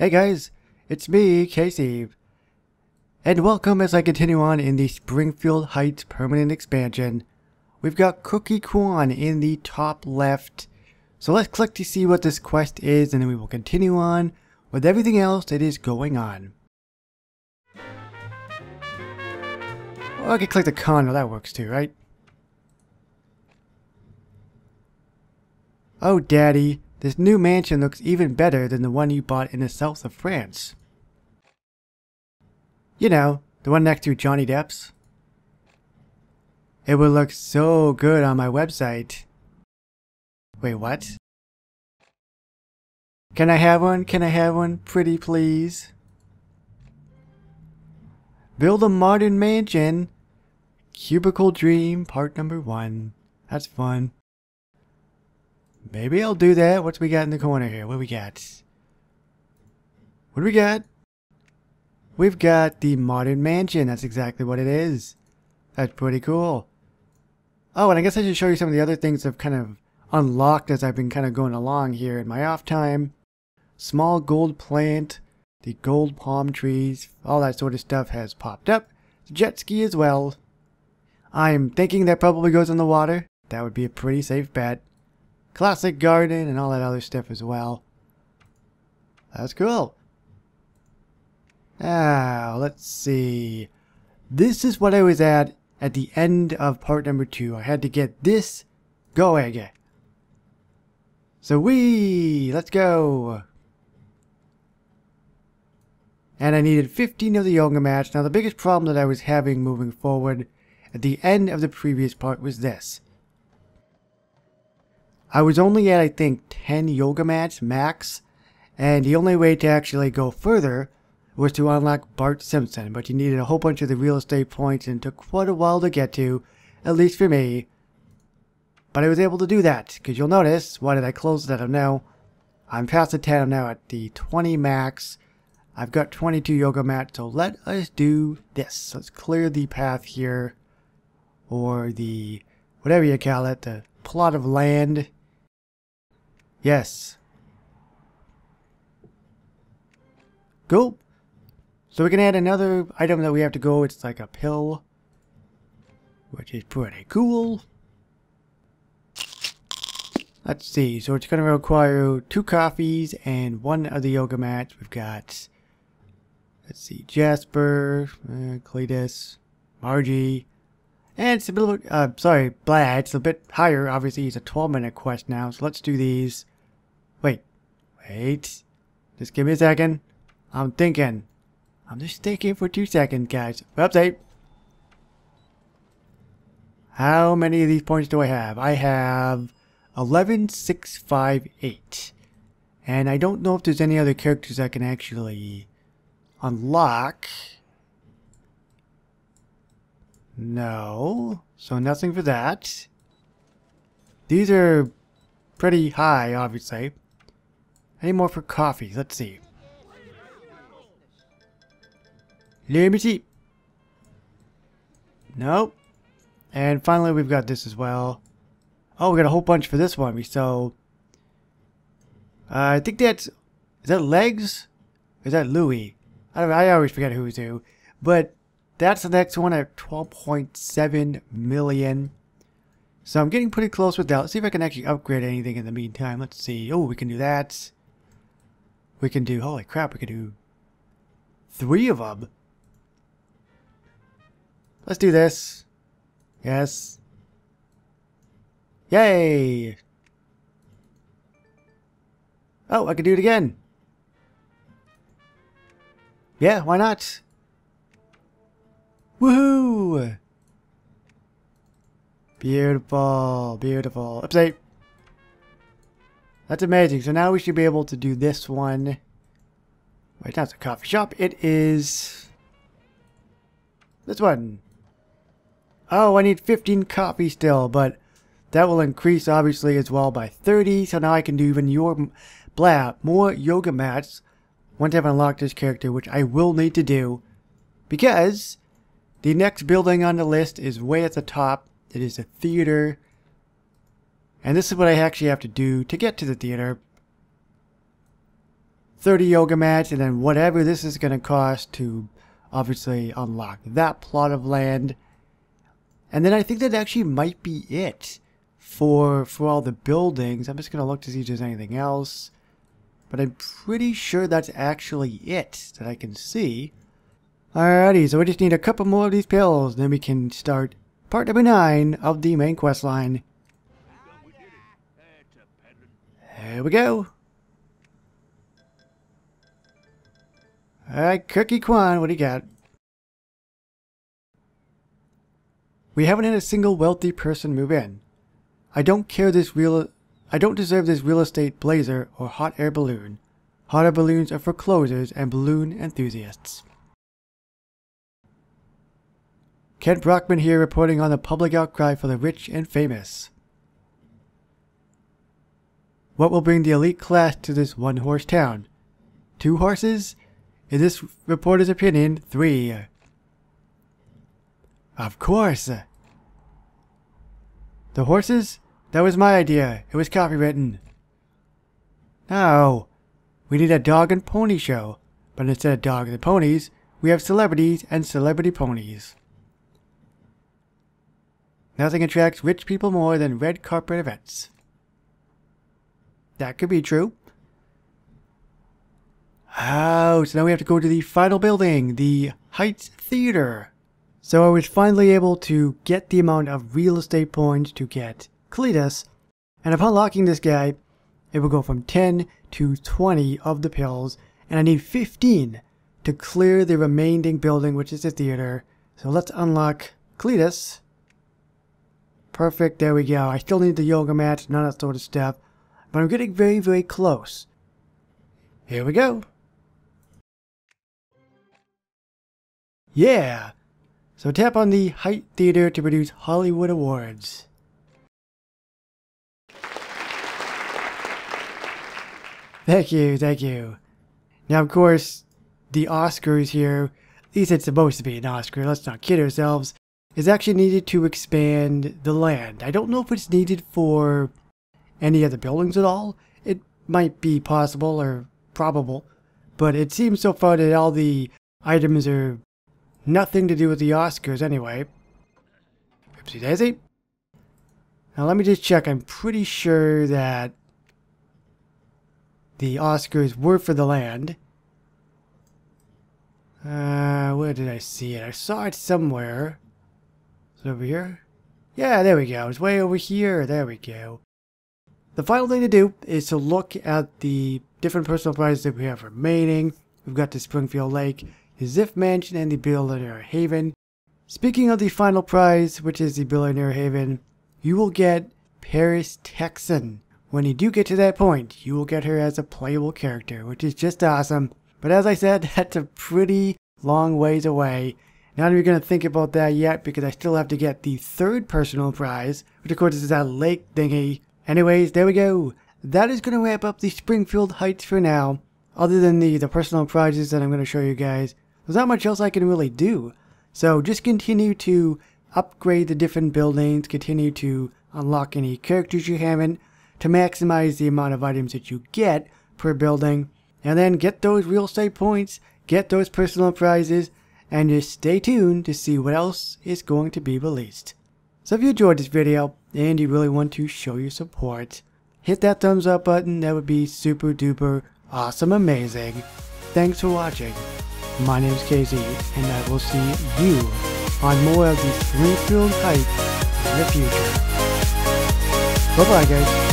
Hey guys, it's me, KC, and welcome as I continue on in the Springfield Heights permanent expansion. We've got Cookie Kwan in the top left, so let's click to see what this quest is and then we will continue on with everything else that is going on. Well, I can click the condo, that works too, right? Oh, Daddy, this new mansion looks even better than the one you bought in the south of France. You know, the one next to Johnny Depp's. It would look so good on my website. Wait, what? Can I have one? Can I have one? Pretty please. Build a modern mansion. Cubicle Dream, part number one. That's fun. Maybe I'll do that. What do we got in the corner here? What do we got? What do we got? We've got the modern mansion. That's exactly what it is. That's pretty cool. Oh, and I guess I should show you some of the other things I've kind of unlocked as I've been kind of going along here in my off time. Small gold plant, the gold palm trees, all that sort of stuff has popped up. The Jet ski as well. I'm thinking that probably goes in the water. That would be a pretty safe bet classic garden and all that other stuff as well. That's cool. Now, let's see. This is what I was at at the end of part number two. I had to get this going. So we, let's go. And I needed 15 of the yoga mats. Now the biggest problem that I was having moving forward at the end of the previous part was this. I was only at, I think, 10 yoga mats max, and the only way to actually go further was to unlock Bart Simpson, but you needed a whole bunch of the real estate points and took quite a while to get to, at least for me. But I was able to do that, because you'll notice, why did I close that? Don't know. I'm past the 10, I'm now at the 20 max. I've got 22 yoga mats, so let us do this. Let's clear the path here, or the, whatever you call it, the plot of land. Yes. Cool. So we can add another item that we have to go. It's like a pill. Which is pretty cool. Let's see. So it's going to require two coffees and one of the yoga mats. We've got, let's see, Jasper, uh, Cletus, Margie, and it's a little, uh, sorry, blah, it's a bit higher. Obviously, it's a 12 minute quest now. So let's do these. Wait. Wait. Just give me a second. I'm thinking. I'm just thinking for two seconds, guys. Update. How many of these points do I have? I have 11658. And I don't know if there's any other characters I can actually unlock. No. So nothing for that. These are pretty high, obviously. Any more for coffee? Let's see. Let me see. Nope. And finally, we've got this as well. Oh, we got a whole bunch for this one. So, uh, I think that's, is that Legs? Is that Louie? I, I always forget who's who. But that's the next one at 12.7 million. So I'm getting pretty close with that. Let's see if I can actually upgrade anything in the meantime. Let's see. Oh, we can do that. We can do, holy crap, we can do three of them. Let's do this. Yes. Yay! Oh, I can do it again. Yeah, why not? Woohoo! Beautiful, beautiful. Update. That's amazing. So now we should be able to do this one. Wait, that's a coffee shop. It is this one. Oh, I need 15 coffee still, but that will increase obviously as well by 30. So now I can do even your blah more yoga mats once I've unlocked this character, which I will need to do because the next building on the list is way at the top. It is a theater. And this is what I actually have to do to get to the theater. 30 yoga mats, and then whatever this is going to cost to obviously unlock that plot of land. And then I think that actually might be it for for all the buildings. I'm just going to look to see if there's anything else. But I'm pretty sure that's actually it that I can see. Alrighty, so we just need a couple more of these pills, then we can start part number 9 of the main quest line. Here we go. Alright, Cookie Kwan, what do you got? We haven't had a single wealthy person move in. I don't care this real I don't deserve this real estate blazer or hot air balloon. Hot air balloons are for closers and balloon enthusiasts. Kent Brockman here reporting on the public outcry for the rich and famous. What will bring the elite class to this one horse town? Two horses? In this reporter's opinion, three. Of course. The horses? That was my idea. It was copywritten. No. We need a dog and pony show. But instead of dogs and ponies, we have celebrities and celebrity ponies. Nothing attracts rich people more than red carpet events. That could be true. Oh, so now we have to go to the final building, the Heights Theater. So I was finally able to get the amount of real estate points to get Cletus, and upon locking this guy, it will go from 10 to 20 of the pills, and I need 15 to clear the remaining building, which is the theater. So let's unlock Cletus. Perfect, there we go. I still need the yoga mat, none of that sort of stuff. But I'm getting very, very close. Here we go. Yeah! So tap on the Height Theater to produce Hollywood Awards. Thank you, thank you. Now, of course, the Oscars here, at least it's supposed to be an Oscar, let's not kid ourselves is actually needed to expand the land. I don't know if it's needed for any of the buildings at all. It might be possible or probable, but it seems so far that all the items are nothing to do with the Oscars anyway. Oopsie daisy. Now let me just check. I'm pretty sure that the Oscars were for the land. Uh, where did I see it? I saw it somewhere. Is it over here? Yeah, there we go. It's way over here. There we go. The final thing to do is to look at the different personal prizes that we have remaining. We've got the Springfield Lake, the Ziff Mansion, and the Billionaire Haven. Speaking of the final prize, which is the Billionaire Haven, you will get Paris Texan. When you do get to that point, you will get her as a playable character, which is just awesome. But as I said, that's a pretty long ways away, not even going to think about that yet because I still have to get the third personal prize, which of course is that lake thingy. Anyways, there we go. That is going to wrap up the Springfield Heights for now. Other than the, the personal prizes that I'm going to show you guys, there's not much else I can really do. So just continue to upgrade the different buildings, continue to unlock any characters you haven't, to maximize the amount of items that you get per building, and then get those real estate points, get those personal prizes, and just stay tuned to see what else is going to be released. So if you enjoyed this video and you really want to show your support, hit that thumbs up button, that would be super duper awesome amazing. Thanks for watching. My name is KC, and I will see you on more of the Springfield Heights in the future. Bye bye guys.